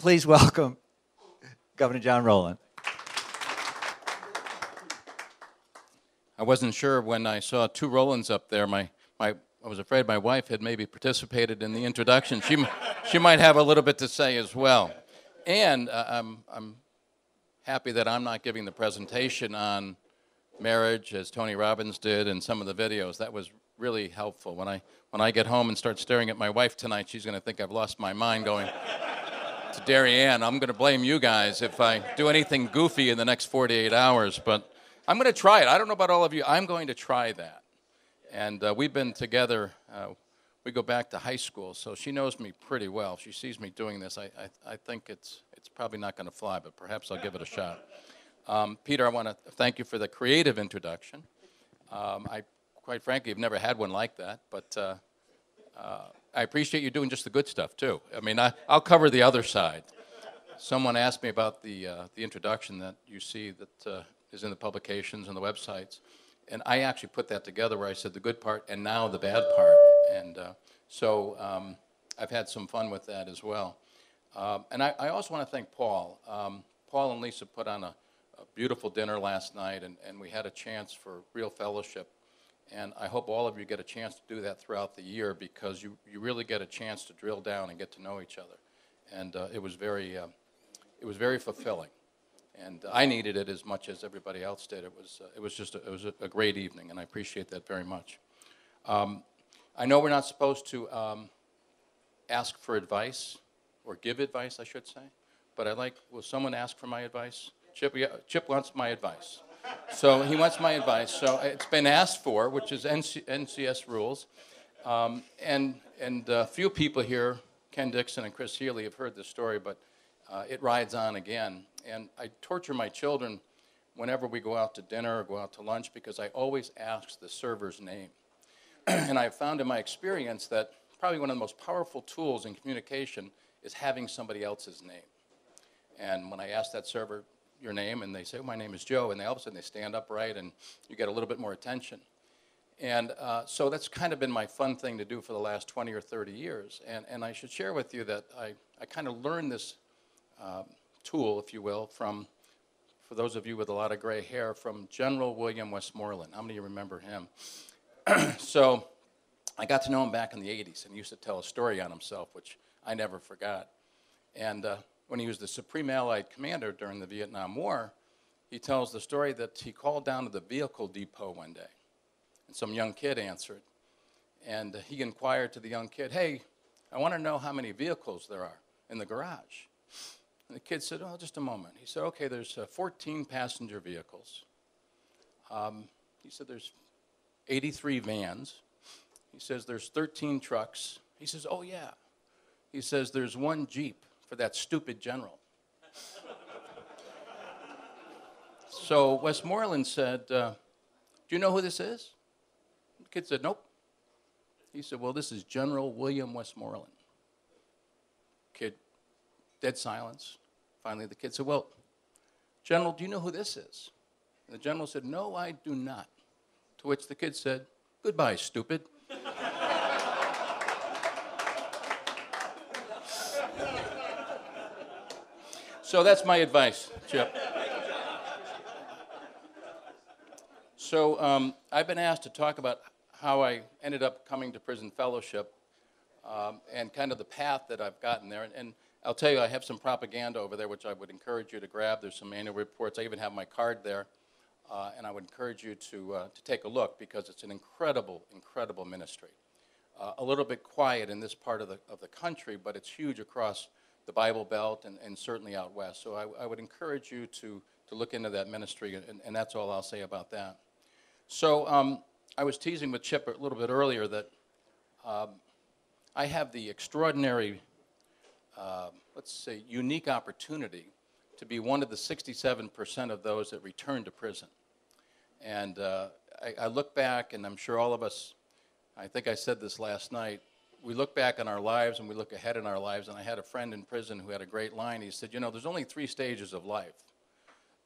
Please welcome Governor John Rowland. I wasn't sure when I saw two Rowlands up there. My, my, I was afraid my wife had maybe participated in the introduction. She, she might have a little bit to say as well. And uh, I'm, I'm happy that I'm not giving the presentation on marriage as Tony Robbins did in some of the videos. That was really helpful. When I, when I get home and start staring at my wife tonight, she's going to think I've lost my mind going to Darien. I'm going to blame you guys if I do anything goofy in the next 48 hours. But I'm going to try it. I don't know about all of you. I'm going to try that. And uh, we've been together. Uh, we go back to high school, so she knows me pretty well. She sees me doing this. I, I, I think it's, it's probably not going to fly, but perhaps I'll give it a shot. Um, Peter, I want to thank you for the creative introduction. Um, I, quite frankly, have never had one like that, but uh, uh, I appreciate you doing just the good stuff too. I mean, I, will cover the other side. Someone asked me about the uh, the introduction that you see that uh, is in the publications and the websites. And I actually put that together where I said the good part and now the bad part. And uh, so um, I've had some fun with that as well. Um, and I, I, also want to thank Paul. Um, Paul and Lisa put on a, a, beautiful dinner last night, and, and we had a chance for real fellowship. And I hope all of you get a chance to do that throughout the year because you, you really get a chance to drill down and get to know each other. And uh, it was very, uh, it was very fulfilling and I needed it as much as everybody else did. It was, uh, it was just a, it was a, great evening, and I appreciate that very much. Um, I know we're not supposed to um, ask for advice or give advice, I should say, but I'd like. Will someone ask for my advice? Chip, yeah, Chip wants my advice. So he wants my advice. So it's been asked for, which is NC, NCS rules, um, and and a few people here, Ken Dixon and Chris Healy, have heard this story, but uh, it rides on again. And I torture my children whenever we go out to dinner or go out to lunch because I always ask the server's name. and I've found in my experience that probably one of the most powerful tools in communication is having somebody else's name. And when I ask that server your name and they say, oh, my name is Joe, and they all of a sudden they stand upright and you get a little bit more attention. And uh, so that's kind of been my fun thing to do for the last 20 or 30 years. And, and I should share with you that I, I kind of learned this um, tool, if you will, from, for those of you with a lot of gray hair, from General William Westmoreland. How many of you remember him? so I got to know him back in the 80s, and he used to tell a story on himself, which I never forgot. And uh, when he was the Supreme Allied Commander during the Vietnam War, he tells the story that he called down to the vehicle depot one day, and some young kid answered. And he inquired to the young kid, Hey, I want to know how many vehicles there are in the garage. And the kid said, Oh, just a moment. He said, Okay, there's uh, 14 passenger vehicles. Um, he said, There's 83 vans. He says, There's 13 trucks. He says, Oh, yeah. He says, There's one Jeep for that stupid general. so Westmoreland said, uh, Do you know who this is? The kid said, Nope. He said, Well, this is General William Westmoreland. Kid, dead silence. Finally, the kid said, Well, General, do you know who this is? And the general said, No, I do not. To which the kid said, Goodbye, stupid. so that's my advice, Chip. So um, I've been asked to talk about how I ended up coming to prison fellowship um, and kind of the path that I've gotten there. And, and I'll tell you, I have some propaganda over there, which I would encourage you to grab. There's some annual reports. I even have my card there. Uh, and I would encourage you to, uh, to take a look because it's an incredible, incredible ministry. Uh, a little bit quiet in this part of the, of the country, but it's huge across the Bible Belt and, and certainly out west. So I, I would encourage you to, to look into that ministry, and, and that's all I'll say about that. So um, I was teasing with Chip a little bit earlier that um, I have the extraordinary uh, let's say, unique opportunity to be one of the 67% of those that return to prison. And uh, I, I, look back, and I'm sure all of us, I think I said this last night, we look back on our lives and we look ahead in our lives. And I had a friend in prison who had a great line. He said, You know, there's only three stages of life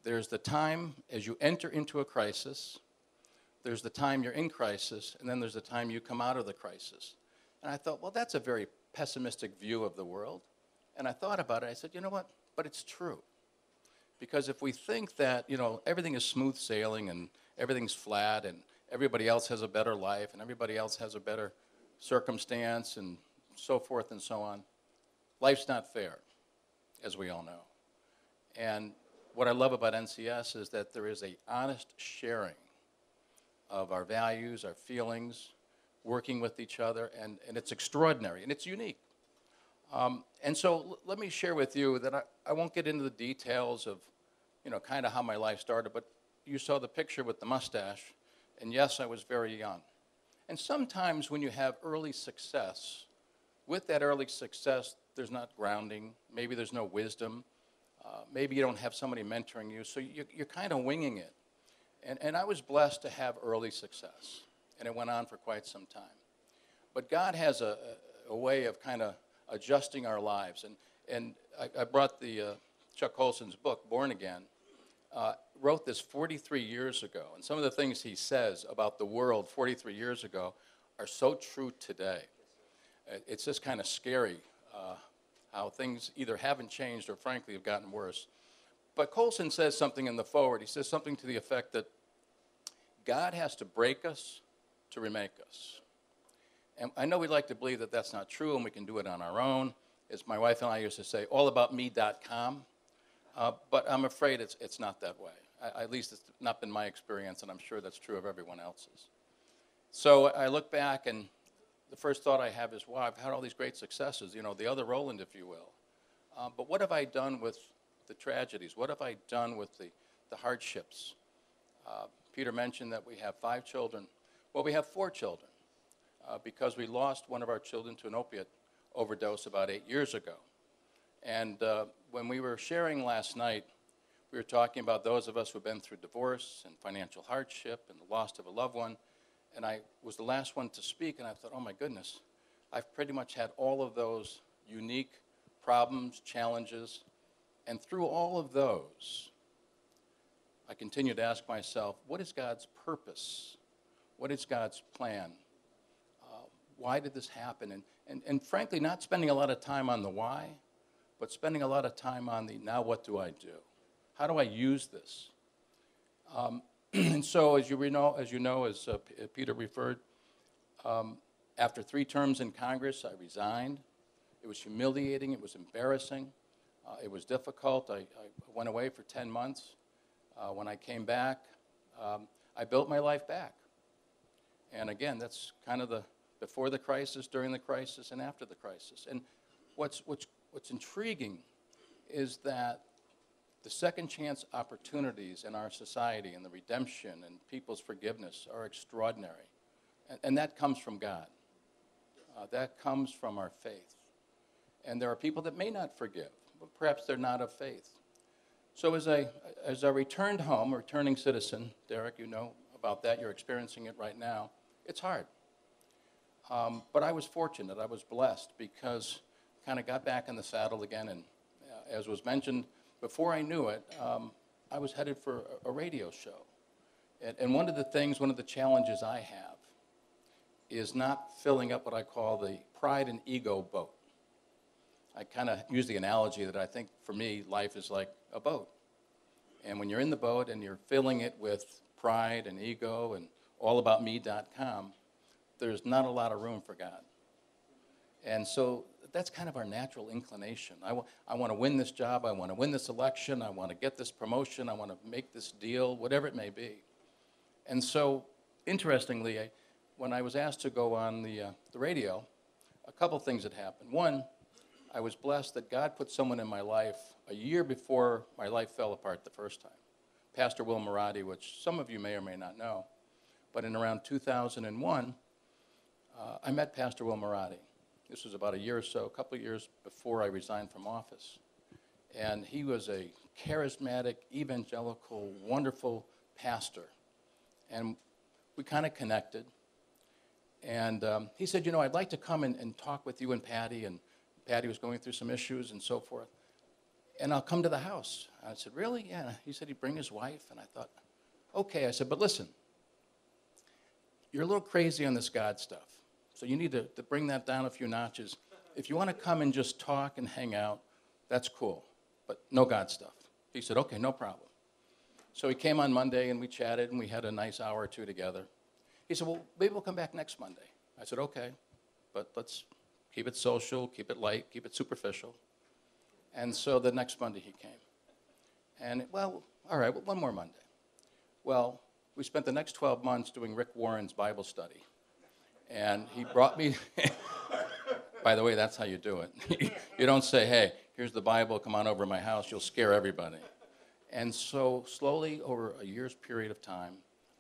there's the time as you enter into a crisis, there's the time you're in crisis, and then there's the time you come out of the crisis. And I thought, well, that's a very pessimistic view of the world. And I thought about it. I said, you know what? But it's true. Because if we think that, you know, everything is smooth sailing and everything's flat and everybody else has a better life and everybody else has a better circumstance and so forth and so on, life's not fair, as we all know. And what I love about NCS is that there is a honest sharing of our values, our feelings, working with each other, and, and it's extraordinary and it's unique. Um, and so let me share with you that I, I won't get into the details of, you know, kind of how my life started, but you saw the picture with the mustache, and yes, I was very young. And sometimes when you have early success, with that early success, there's not grounding, maybe there's no wisdom, uh, maybe you don't have somebody mentoring you, so you, you're kind of winging it. And, and I was blessed to have early success, and it went on for quite some time. But God has a, a, a way of kind of adjusting our lives. And, and I, I brought the uh, Chuck Colson's book, Born Again, uh, wrote this 43 years ago. And some of the things he says about the world 43 years ago are so true today. It's just kind of scary uh, how things either haven't changed or, frankly, have gotten worse. But Colson says something in the forward. He says something to the effect that God has to break us to remake us. And I know we'd like to believe that that's not true and we can do it on our own. As my wife and I used to say, all about allaboutme.com. Uh, but I'm afraid it's, it's not that way. I, at least it's not been my experience, and I'm sure that's true of everyone else's. So I look back, and the first thought I have is, wow, I've had all these great successes, you know, the other Rowland, if you will. Uh, but what have I done with the tragedies? What have I done with the, the hardships? Uh, Peter mentioned that we have five children. Well, we have four children uh, because we lost one of our children to an opiate overdose about eight years ago. And uh, when we were sharing last night, we were talking about those of us who've been through divorce and financial hardship and the loss of a loved one. And I was the last one to speak, and I thought, oh my goodness, I've pretty much had all of those unique problems, challenges. And through all of those, I continue to ask myself, what is God's purpose? What is God's plan? Uh, why did this happen? And, and, and frankly, not spending a lot of time on the why, but spending a lot of time on the now what do I do? How do I use this? Um, and so, as you, know, as you know, as uh, Peter referred, um, after three terms in Congress, I resigned. It was humiliating, it was embarrassing, uh, it was difficult. I, I went away for 10 months. Uh, when I came back, um, I built my life back. And again, that's kind of the before the crisis, during the crisis, and after the crisis. And what's, what's, what's intriguing is that the second chance opportunities in our society and the redemption and people's forgiveness are extraordinary. And, and that comes from God. Uh, that comes from our faith. And there are people that may not forgive, but perhaps they're not of faith. So as I, as I returned home, a returning citizen, Derek, you know about that, you're experiencing it right now, it's hard. Um, but I was fortunate, I was blessed because kind of got back in the saddle again. And uh, as was mentioned, before I knew it, um, I was headed for a, a radio show. And, and one of the things, one of the challenges I have is not filling up what I call the pride and ego boat. I kind of use the analogy that I think for me, life is like a boat. And when you're in the boat and you're filling it with pride and ego and allaboutme.com, there's not a lot of room for God. And so that's kind of our natural inclination. I, I want to win this job. I want to win this election. I want to get this promotion. I want to make this deal, whatever it may be. And so, interestingly, I, when I was asked to go on the, uh, the radio, a couple things had happened. One, I was blessed that God put someone in my life a year before my life fell apart the first time. Pastor Will Marotti, which some of you may or may not know. But in around 2001, uh, I met Pastor Will Marotti. This was about a year or so, a couple of years before I resigned from office. And he was a charismatic, evangelical, wonderful pastor. And we kind of connected. And um, he said, You know, I'd like to come and, and talk with you and Patty. And Patty was going through some issues and so forth. And I'll come to the house. I said, Really? Yeah. He said he'd bring his wife. And I thought, Okay. I said, But listen, you're a little crazy on this God stuff. So you need to, to bring that down a few notches. If you want to come and just talk and hang out, That's cool, but no God stuff. He said, Okay, no problem. So he came on Monday and we chatted and we had a nice hour or two together. He said, Well, maybe we'll come back next Monday. I said, Okay, but let's keep it social, keep it light, keep it superficial. And so the next Monday he came. And, well, all right, well, one more Monday. Well, we spent the next 12 months doing Rick Warren's Bible study. And he brought me, by the way, that's how you do it. you don't say, hey, here's the Bible, come on over to my house, you'll scare everybody. And so, slowly, over a year's period of time,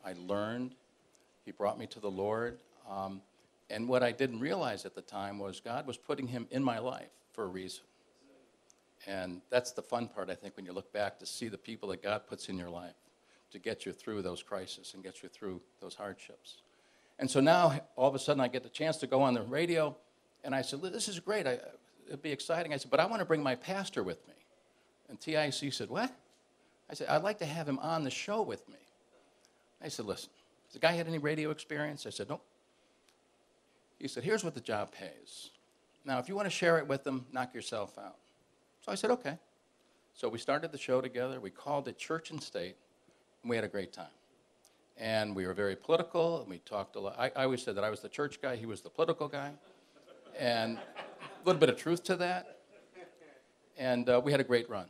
I learned. He brought me to the Lord. Um, and what I didn't realize at the time was God was putting him in my life for a reason. And that's the fun part, I think, when you look back to see the people that God puts in your life to get you through those crises and get you through those hardships. And so now, all of a sudden, I get the chance to go on the radio, and I said, This is great. I, it'd be exciting. I said, But I want to bring my pastor with me. And TIC said, What? I said, I'd like to have him on the show with me. I said, Listen, has the guy had any radio experience? I said, Nope. He said, Here's what the job pays. Now, if you want to share it with them, knock yourself out. So I said, okay. So we started the show together. We called it Church and State, and we had a great time. And we were very political, and we talked a lot. I, I always said that I was the church guy, he was the political guy. And a little bit of truth to that. And uh, we had a great run.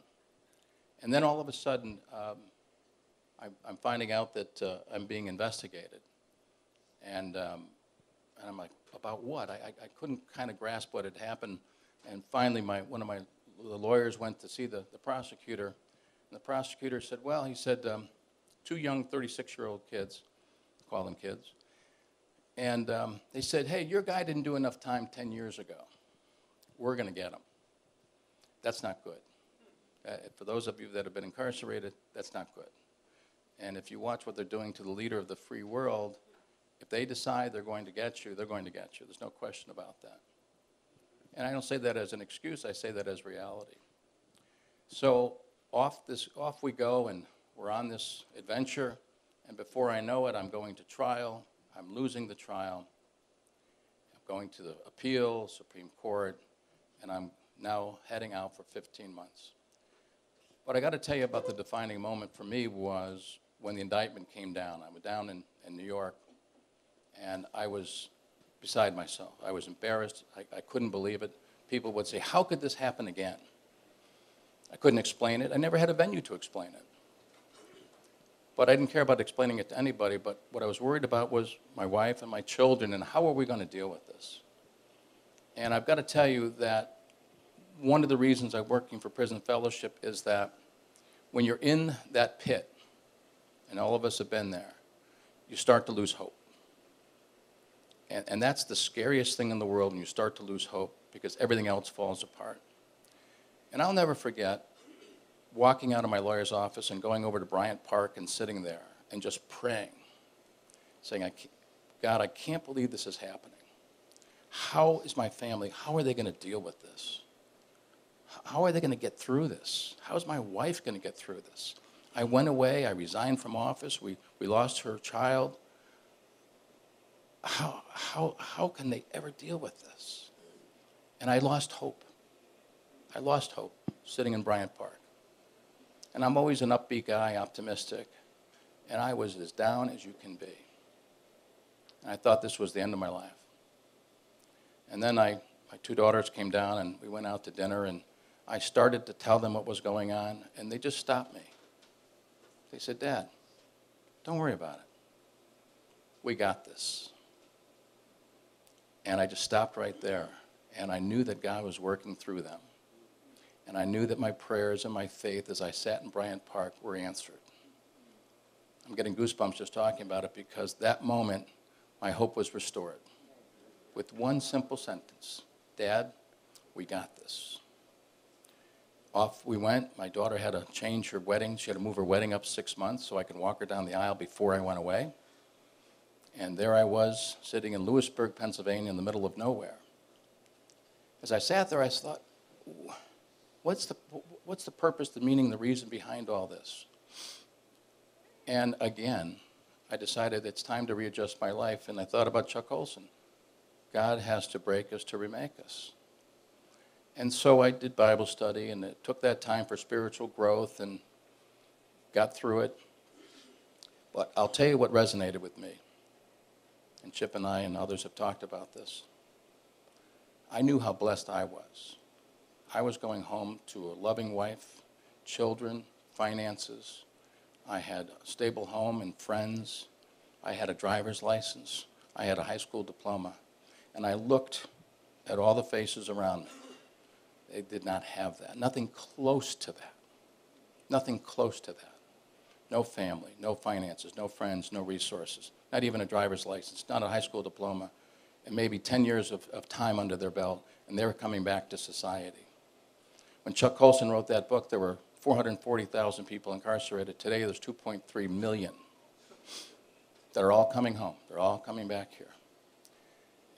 And then all of a sudden, um, I, I'm finding out that uh, I'm being investigated. And, um, and I'm like, about what? I, I couldn't kind of grasp what had happened. And finally, my, one of my the lawyers went to see the, the prosecutor, and the prosecutor said, Well, he said, um, two young 36 year old kids, call them kids, and um, they said, Hey, your guy didn't do enough time 10 years ago. We're going to get him. That's not good. Uh, for those of you that have been incarcerated, that's not good. And if you watch what they're doing to the leader of the free world, if they decide they're going to get you, they're going to get you. There's no question about that. And I don't say that as an excuse, I say that as reality. So off, this, off we go, and we're on this adventure. And before I know it, I'm going to trial. I'm losing the trial. I'm going to the appeal, Supreme Court, and I'm now heading out for 15 months. What I got to tell you about the defining moment for me was when the indictment came down. I was down in, in New York, and I was beside myself. I was embarrassed. I, I couldn't believe it. People would say, How could this happen again? I couldn't explain it. I never had a venue to explain it. But I didn't care about explaining it to anybody. But what I was worried about was my wife and my children and how are we going to deal with this? And I've got to tell you that one of the reasons I'm working for Prison Fellowship is that when you're in that pit, and all of us have been there, you start to lose hope. And, and that's the scariest thing in the world when you start to lose hope because everything else falls apart. And I'll never forget walking out of my lawyer's office and going over to Bryant Park and sitting there and just praying, saying, I God, I can't believe this is happening. How is my family, how are they going to deal with this? How are they going to get through this? How is my wife going to get through this? I went away, I resigned from office, we, we lost her child how, how, how can they ever deal with this? And I lost hope. I lost hope sitting in Bryant Park. And I'm always an upbeat guy, optimistic. And I was as down as you can be. And I thought this was the end of my life. And then I, my two daughters came down and we went out to dinner and I started to tell them what was going on and they just stopped me. They said, Dad, don't worry about it. We got this. And I just stopped right there. And I knew that God was working through them. And I knew that my prayers and my faith as I sat in Bryant Park were answered. I'm getting goosebumps just talking about it because that moment, my hope was restored. With one simple sentence Dad, we got this. Off we went. My daughter had to change her wedding. She had to move her wedding up six months so I could walk her down the aisle before I went away. And there I was, sitting in Lewisburg, Pennsylvania, in the middle of nowhere. As I sat there, I thought, what's the, what's the purpose, the meaning, the reason behind all this? And again, I decided it's time to readjust my life, and I thought about Chuck Colson. God has to break us to remake us. And so I did Bible study, and it took that time for spiritual growth and got through it. But I'll tell you what resonated with me. And Chip and I and others have talked about this. I knew how blessed I was. I was going home to a loving wife, children, finances. I had a stable home and friends. I had a driver's license. I had a high school diploma. And I looked at all the faces around me. They did not have that. Nothing close to that. Nothing close to that. No family, no finances, no friends, no resources, not even a driver's license, not a high school diploma, and maybe 10 years of, of time under their belt, and they were coming back to society. When Chuck Colson wrote that book, there were 440,000 people incarcerated. Today, there's 2.3 million that are all coming home. They're all coming back here.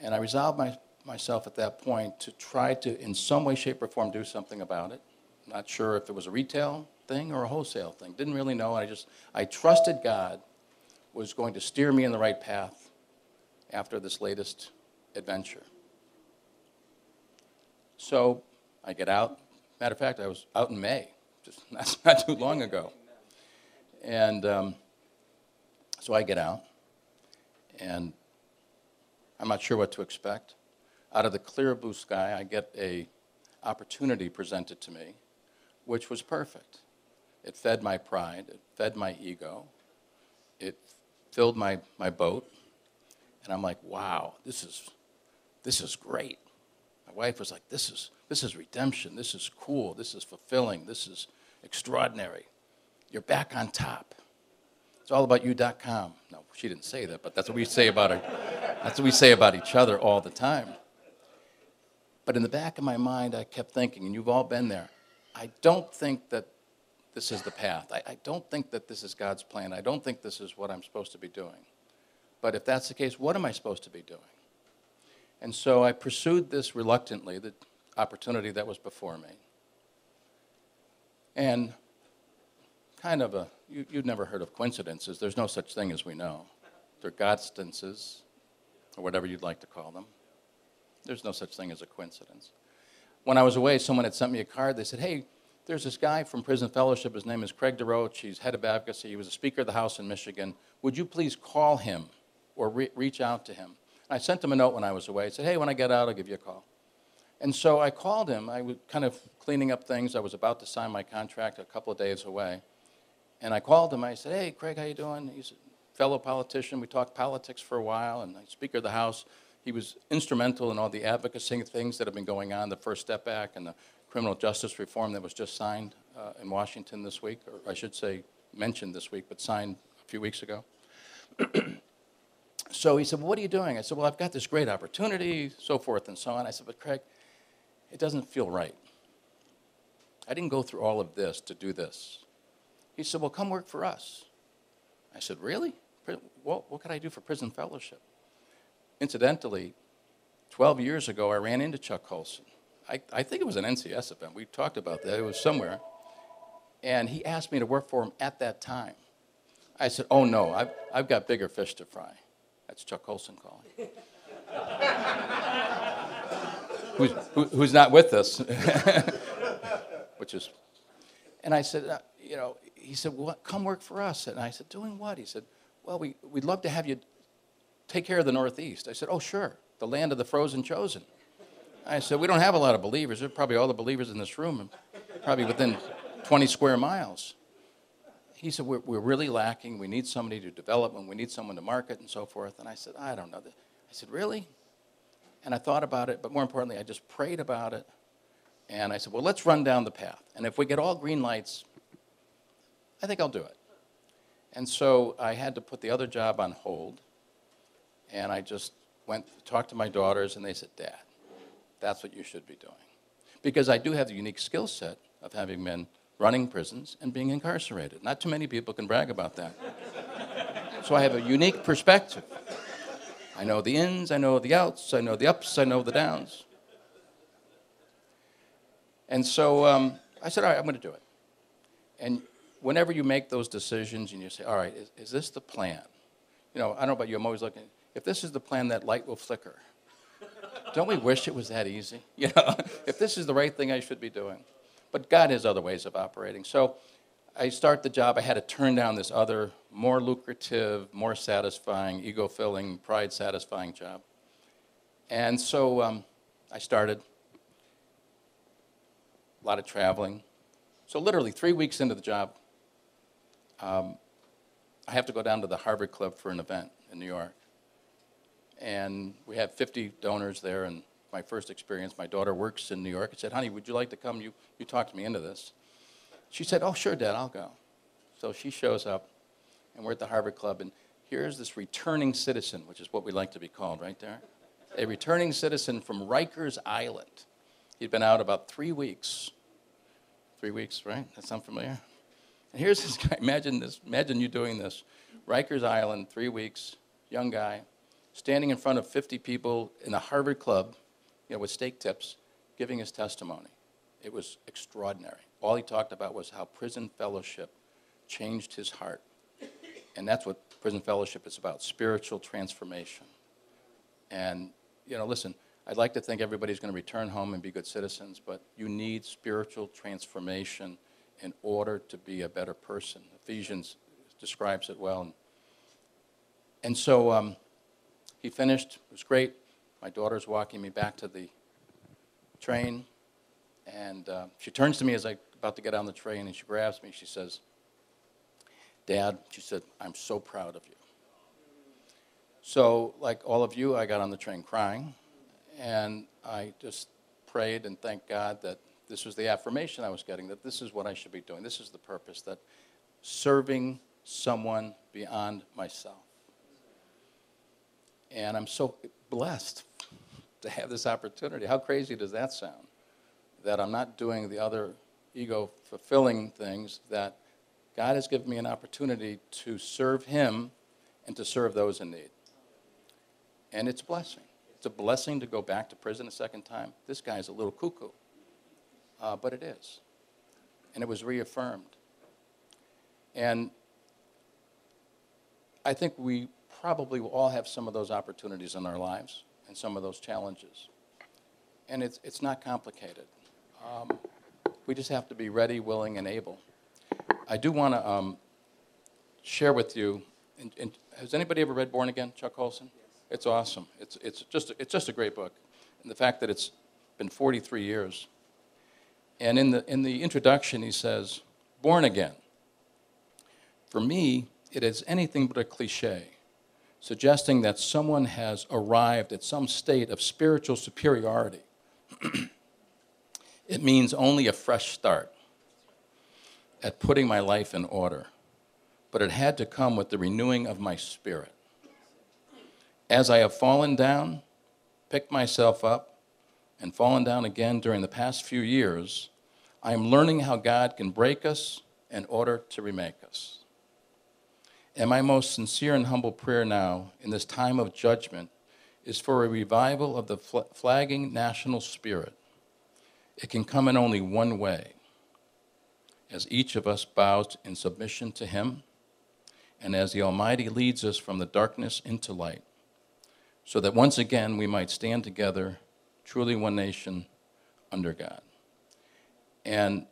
And I resolved my, myself at that point to try to, in some way, shape, or form, do something about it. Not sure if it was a retail thing or a wholesale thing. Didn't really know. I just, I trusted God was going to steer me in the right path after this latest adventure. So I get out. Matter of fact, I was out in May, just not, not too long ago. And um, so I get out, and I'm not sure what to expect. Out of the clear blue sky, I get a opportunity presented to me, which was perfect. It fed my pride, it fed my ego, it filled my, my boat, and I'm like, wow, this is, this is great. Wife was like, this is, this is redemption, this is cool, this is fulfilling, this is extraordinary. You're back on top. It's all about you.com. No, she didn't say that, but that's what we say about her. That's what we say about each other all the time. But in the back of my mind, I kept thinking, and you've all been there, I don't think that this is the path. I, I, don't think that this is God's plan. I don't think this is what I'm supposed to be doing. But if that's the case, what am I supposed to be doing? And so I pursued this reluctantly, the opportunity that was before me. And kind of a, you, have never heard of coincidences. There's no such thing as we know. They're Godstances, or whatever you'd like to call them. There's no such thing as a coincidence. When I was away, someone had sent me a card. They said, hey, there's this guy from Prison Fellowship. His name is Craig DeRoche. He's head of advocacy. He was a Speaker of the House in Michigan. Would you please call him or re- reach out to him? I sent him a note when I was away. I said, hey, when I get out, I'll give you a call. And so I called him. I was kind of cleaning up things. I was about to sign my contract a couple of days away. And I called him. I said, hey, Craig, how you doing? He's a fellow politician. We talked politics for a while, and Speaker of the House. He was instrumental in all the advocacy things that have been going on, the First Step Act and the criminal justice reform that was just signed uh, in Washington this week, or I should say mentioned this week, but signed a few weeks ago. so he said, well, what are you doing? I said, well, I've got this great opportunity, so forth and so on. I said, but Craig, it doesn't feel right. I didn't go through all of this to do this. He said, Well, come work for us. I said, Really? What could I do for prison fellowship? Incidentally, 12 years ago, I ran into Chuck Colson. I, I think it was an NCS event. We talked about that. It was somewhere. And he asked me to work for him at that time. I said, Oh, no, I've, I've got bigger fish to fry. That's Chuck Colson calling. who's, who, who's not with us, which is. And I said, uh, You know, he said, well, come work for us. And I said, doing what? He said, well, we, we'd love to have you take care of the Northeast. I said, oh, sure, the land of the frozen chosen. I said, we don't have a lot of believers. There's probably all the believers in this room, probably within 20 square miles. He said, we're, we're really lacking. We need somebody to develop and we need someone to market and so forth. And I said, I don't know. I said, really? And I thought about it, but more importantly, I just prayed about it. And I said, well, let's run down the path. And if we get all green lights, I think I'll do it. And so I had to put the other job on hold. And I just went, talked to my daughters, and they said, Dad, that's what you should be doing. Because I do have the unique skill set of having been running prisons and being incarcerated. Not too many people can brag about that. so I have a unique perspective. I know the ins, I know the outs, I know the ups, I know the downs. And so um, I said, all right, I'm going to do it. And whenever you make those decisions and you say, all right, is, is this the plan? You know, I don't know about you, I'm always looking, if this is the plan, that light will flicker. Don't we wish it was that easy? You know, if this is the right thing I should be doing. But God has other ways of operating. So I start the job. I had to turn down this other, more lucrative, more satisfying, ego filling, pride satisfying job. And so um, I started a lot of traveling. So, literally, three weeks into the job, um, I have to go down to the Harvard Club for an event in New York. And we have 50 donors there. And my first experience, my daughter works in New York. I said, honey, would you like to come? You, you talked me into this. She said, oh, sure, Dad, I'll go. So she shows up, and we're at the Harvard Club. And here's this returning citizen, which is what we like to be called right there. A returning citizen from Rikers Island. He'd been out about three weeks. Three weeks, right? That sound familiar? And here's this guy. Imagine this. Imagine you doing this. Rikers Island, three weeks, young guy, standing in front of 50 people in a Harvard club, you know, with steak tips, giving his testimony. It was extraordinary. All he talked about was how prison fellowship changed his heart. And that's what prison fellowship is about spiritual transformation. And, you know, listen, I'd like to think everybody's going to return home and be good citizens, but you need spiritual transformation in order to be a better person. Ephesians describes it well. And so um, he finished. It was great. My daughter's walking me back to the train, and uh, she turns to me as I'm about to get on the train, and she grabs me. She says, Dad, she said, I'm so proud of you. So, like all of you, I got on the train crying, and I just prayed and thanked God that this was the affirmation I was getting, that this is what I should be doing. This is the purpose, that serving someone beyond myself. And I'm so blessed to have this opportunity. How crazy does that sound? That I'm not doing the other ego fulfilling things, that God has given me an opportunity to serve Him and to serve those in need. And it's a blessing. It's a blessing to go back to prison a second time. This guy's a little cuckoo, uh, but it is. And it was reaffirmed. And I think we probably will all have some of those opportunities in our lives and some of those challenges. And it's, it's not complicated. Um, we just have to be ready, willing, and able. I do want to um, share with you. And, and has anybody ever read Born Again, Chuck Colson? Yes. It's awesome. It's, it's, just, it's just a great book. And the fact that it's been 43 years. And in the, in the introduction, he says, Born Again. For me, it is anything but a cliche, suggesting that someone has arrived at some state of spiritual superiority. it means only a fresh start at putting my life in order, but it had to come with the renewing of my spirit. As I have fallen down, picked myself up, and fallen down again during the past few years, I am learning how God can break us in order to remake us. And my most sincere and humble prayer now, in this time of judgment, is for a revival of the flagging national spirit. It can come in only one way as each of us bows in submission to Him, and as the Almighty leads us from the darkness into light, so that once again we might stand together, truly one nation under God. And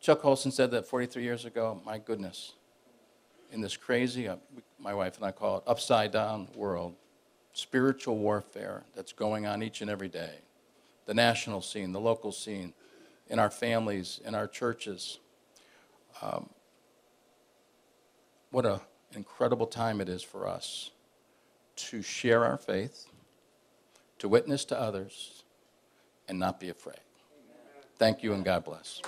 Chuck Colson said that 43 years ago. My goodness, in this crazy, my wife and I call it upside down world, spiritual warfare that's going on each and every day, the national scene, the local scene, in our families, in our churches um, what an incredible time it is for us to share our faith, to witness to others, and not be afraid. Thank you, and God bless.